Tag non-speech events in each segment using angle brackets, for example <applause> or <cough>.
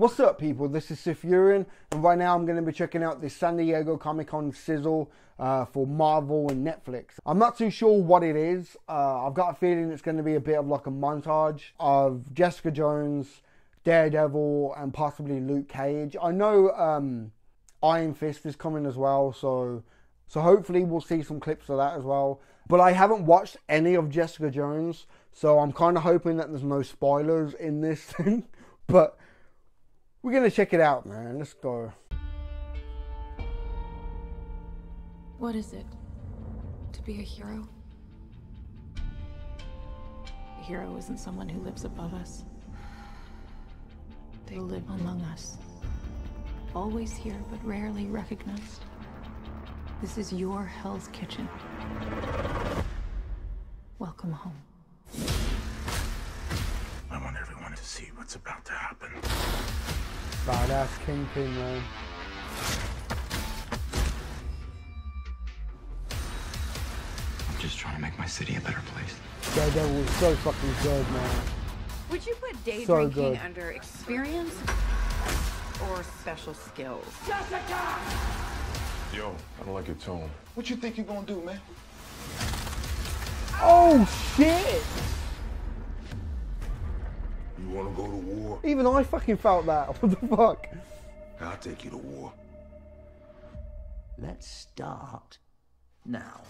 What's up, people? This is Sith Furion, and right now I'm going to be checking out this San Diego Comic Con sizzle uh, for Marvel and Netflix. I'm not too sure what it is. Uh, I've got a feeling it's going to be a bit of like a montage of Jessica Jones, Daredevil, and possibly Luke Cage. I know um, Iron Fist is coming as well, so so hopefully we'll see some clips of that as well. But I haven't watched any of Jessica Jones, so I'm kind of hoping that there's no spoilers in this <laughs> thing. but we're gonna check it out, man. Let's go. What is it to be a hero? A hero isn't someone who lives above us. They live among us. Always here, but rarely recognized. This is your Hell's Kitchen. Welcome home. Badass Kingpin, man. I'm just trying to make my city a better place. Daredevil was so fucking good, man. Would you put day So drinking good. under experience or special skills? Yo, I don't like your tone. What you think you're gonna do, man? Oh shit! You wanna go to war? Even I fucking felt that. <laughs> What the fuck? I'll take you to war. Let's start now.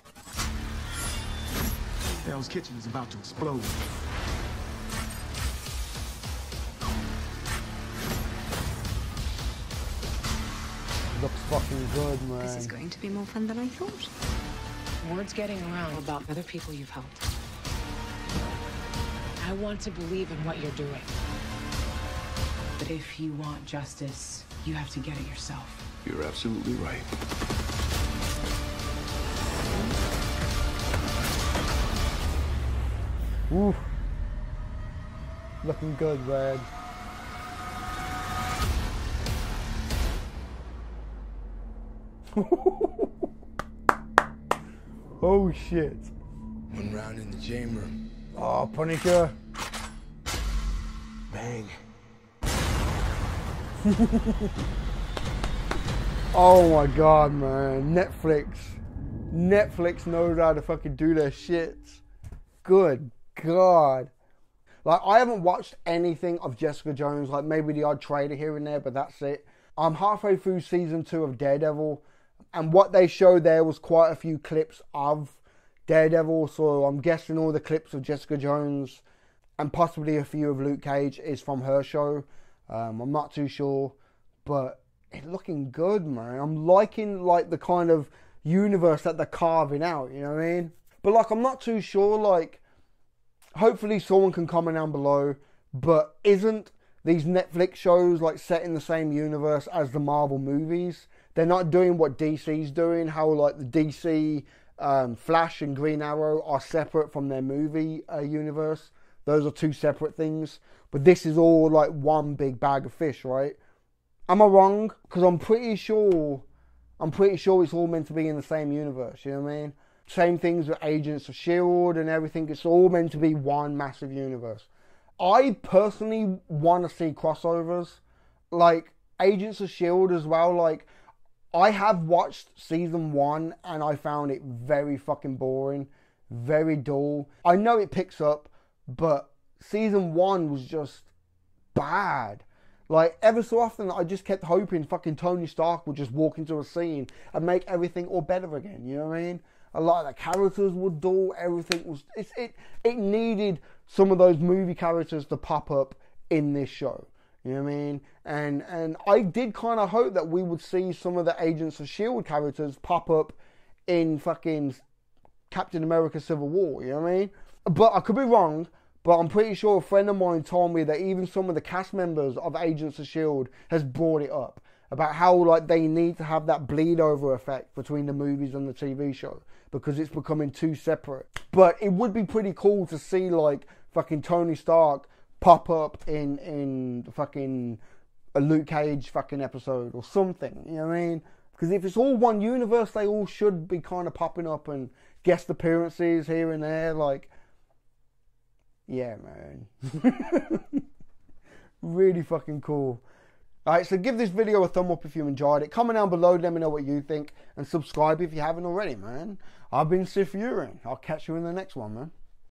Hell's Kitchen is about to explode. Looks fucking good, man. This is going to be more fun than I thought. Word's getting around about other people you've helped. I want to believe in what you're doing. But if you want justice, you have to get it yourself. You're absolutely right. Ooh. Looking good, man. <laughs> oh shit. One round in the chamber. Oh, Punisher. Bang. <laughs> Oh my god, man. Netflix. Netflix knows how to fucking do their shit. Good god. Like, I haven't watched anything of Jessica Jones, like maybe the odd trailer here and there, but that's it. I'm halfway through season two of Daredevil, and what they showed there was quite a few clips of Daredevil, so I'm guessing all the clips of Jessica Jones and possibly a few of Luke Cage is from her show. Um, I'm not too sure, but it's looking good, man. I'm liking like the kind of universe that they're carving out. You know what I mean? But like, I'm not too sure. Like, hopefully, someone can comment down below. But isn't these Netflix shows like set in the same universe as the Marvel movies? They're not doing what DC's doing. How like the DC um, Flash and Green Arrow are separate from their movie uh, universe. Those are two separate things. But this is all like one big bag of fish, right? Am I wrong? Because I'm pretty sure, I'm pretty sure it's all meant to be in the same universe. You know what I mean? Same things with Agents of Shield and everything. It's all meant to be one massive universe. I personally want to see crossovers, like Agents of Shield as well. Like I have watched season one and I found it very fucking boring, very dull. I know it picks up, but season one was just bad. Like ever so often, I just kept hoping fucking Tony Stark would just walk into a scene and make everything all better again. You know what I mean? A lot of the characters were dull. Everything was it's, it. It needed some of those movie characters to pop up in this show. You know what I mean? And and I did kind of hope that we would see some of the Agents of Shield characters pop up in fucking Captain America Civil War, you know what I mean? But I could be wrong, but I'm pretty sure a friend of mine told me that even some of the cast members of Agents of S.H.I.E.L.D. Has brought it up about how like they need to have that bleed over effect between the movies and the TV show because it's becoming too separate. But it would be pretty cool to see like fucking Tony Stark pop up in in the fucking a Luke Cage fucking episode or something, you know what I mean? Because if it's all one universe, they all should be kind of popping up and guest appearances here and there. Like, yeah, man. <laughs> really fucking cool. Alright, so give this video a thumb up if you enjoyed it. Comment down below, let me know what you think. And subscribe if you haven't already, man. I've been Sith. I'll catch you in the next one, man.